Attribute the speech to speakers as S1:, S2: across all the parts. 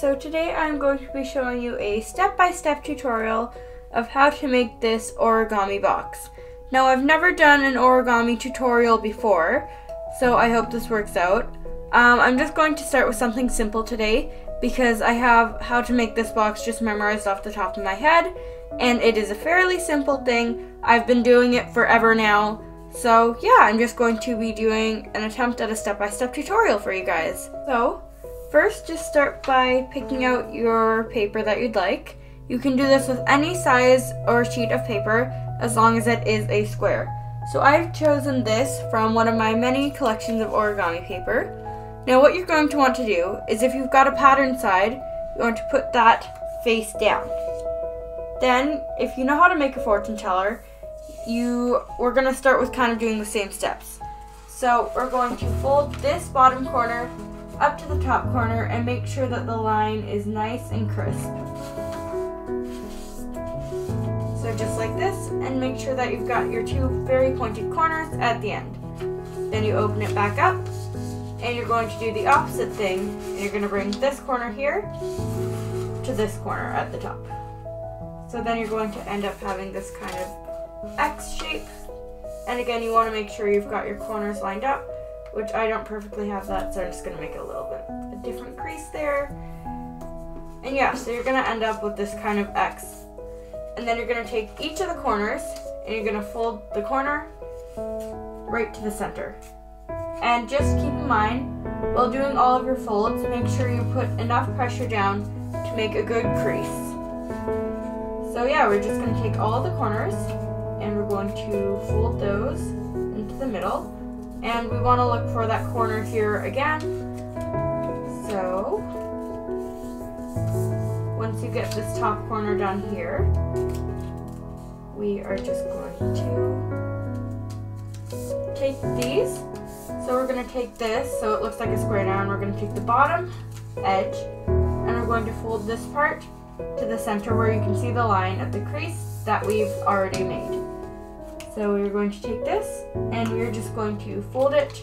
S1: so today I'm going to be showing you a step-by-step tutorial of how to make this origami box. Now I've never done an origami tutorial before, so I hope this works out. Um, I'm just going to start with something simple today because I have how to make this box just memorized off the top of my head and it is a fairly simple thing. I've been doing it forever now, so yeah, I'm just going to be doing an attempt at a step-by-step -step tutorial for you guys. So, first just start by picking out your paper that you'd like. You can do this with any size or sheet of paper as long as it is a square. So I've chosen this from one of my many collections of origami paper. Now what you're going to want to do is if you've got a pattern side, you want to put that face down. Then, if you know how to make a fortune teller, you we're going to start with kind of doing the same steps. So we're going to fold this bottom corner up to the top corner and make sure that the line is nice and crisp. So just like this, and make sure that you've got your two very pointed corners at the end. Then you open it back up, and you're going to do the opposite thing, and you're going to bring this corner here to this corner at the top. So then you're going to end up having this kind of X shape. And again, you want to make sure you've got your corners lined up, which I don't perfectly have that, so I'm just to make a little bit a different crease there. And yeah, so you're to end up with this kind of X. And then you're to take each of the corners, and you're to fold the corner right to the center. And just keep in mind, while doing all of your folds, make sure you put enough pressure down to make a good crease. So yeah, we're just to take all the corners and we're going to fold those into the middle. And we want to look for that corner here again. So, once you get this top corner done here, we are just going to take these. So we're going to take this, so it looks like a square now, and we're going to take the bottom edge, and we're going to fold this part to the center where you can see the line of the crease that we've already made. So we're going to take this and we're just going to fold it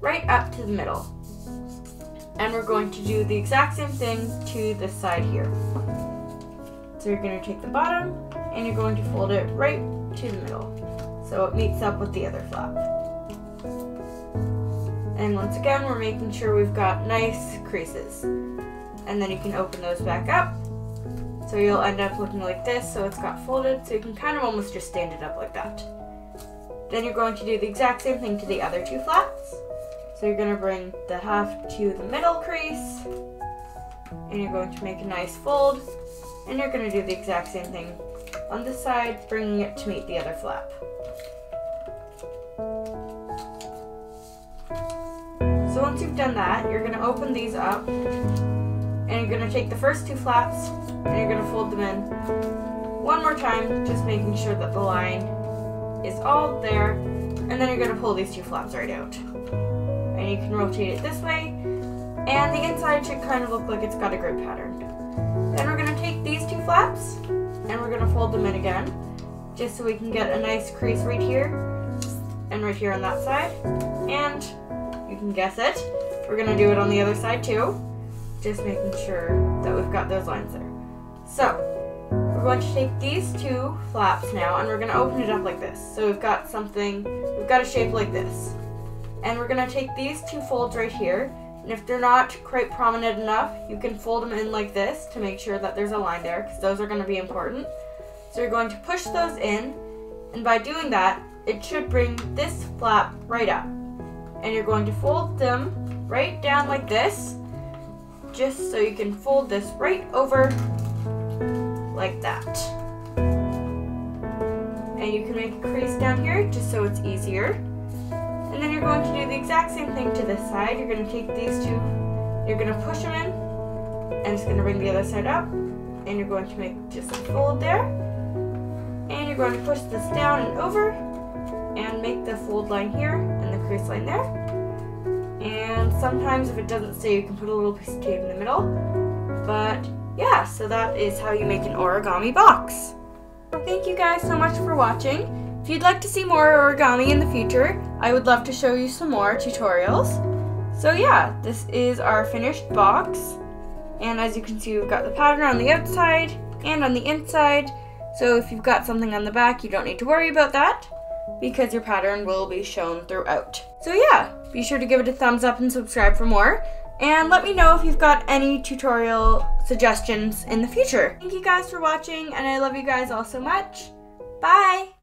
S1: right up to the middle. And we're going to do the exact same thing to this side here. So you're going to take the bottom and you're going to fold it right to the middle. So it meets up with the other flap. And once again, we're making sure we've got nice creases. And then you can open those back up so you'll end up looking like this, so it's got folded, so you can kind of almost just stand it up like that. Then you're going to do the exact same thing to the other two flaps. So you're going to bring the half to the middle crease, and you're going to make a nice fold, and you're going to do the exact same thing on this side, bringing it to meet the other flap. So once you've done that, you're going to open these up, and you're going to take the first two flaps and you're gonna fold them in one more time, just making sure that the line is all there, and then you're gonna pull these two flaps right out. And you can rotate it this way, and the inside should kind of look like it's got a grid pattern. Then we're gonna take these two flaps, and we're gonna fold them in again, just so we can get a nice crease right here, and right here on that side. And you can guess it, we're gonna do it on the other side too, just making sure that we've got those lines there. So, going to take these two flaps now and we're going to open it up like this. So we've got something, we've got a shape like this. And we're going to take these two folds right here, and if they're not quite prominent enough, you can fold them in like this to make sure that there's a line there, because those are going to be important. So you're going to push those in, and by doing that, it should bring this flap right up. And you're going to fold them right down like this, just so you can fold this right over like that. And you can make a crease down here just so it's easier. And then you're going to do the exact same thing to this side. You're going to take these two, you're going to push them in, and it's going to bring the other side up. And you're going to make just a fold there. And you're going to push this down and over, and make the fold line here, and the crease line there. And sometimes if it doesn't stay, you can put a little piece of tape in the middle. But yeah, so that is how you make an origami box. Thank you guys so much for watching. If you'd like to see more origami in the future, I would love to show you some more tutorials. So yeah, this is our finished box. And as you can see, we've got the pattern on the outside and on the inside. So if you've got something on the back, you don't need to worry about that because your pattern will be shown throughout. So yeah, be sure to give it a thumbs up and subscribe for more. And let me know if you've got any tutorial suggestions in the future. Thank you guys for watching and I love you guys all so much. Bye!